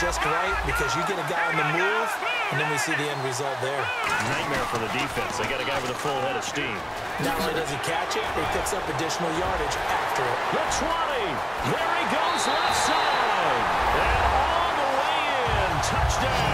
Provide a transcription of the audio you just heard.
just right because you get a guy on the move, and then we see the end result there. Nightmare for the defense. They got a guy with a full head of steam. Not only does he catch it, he picks up additional yardage after it. The 20. There he goes left side. And all the way in. Touchdown.